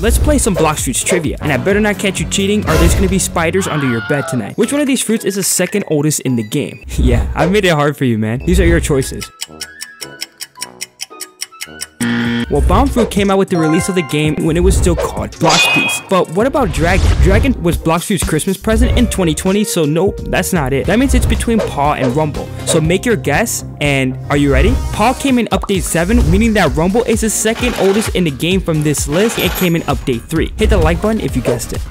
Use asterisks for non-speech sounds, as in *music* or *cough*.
Let's play some Blox Fruits trivia, and I better not catch you cheating or there's gonna be spiders under your bed tonight. Which one of these fruits is the second oldest in the game? *laughs* yeah, I made it hard for you, man. These are your choices. Well, Bomb came out with the release of the game when it was still called Blox Piece. But what about Dragon? Dragon was Blox Fruit's Christmas present in 2020, so nope, that's not it. That means it's between Paw and Rumble. So make your guess, and are you ready? Paw came in update 7, meaning that Rumble is the second oldest in the game from this list. It came in update 3. Hit the like button if you guessed it.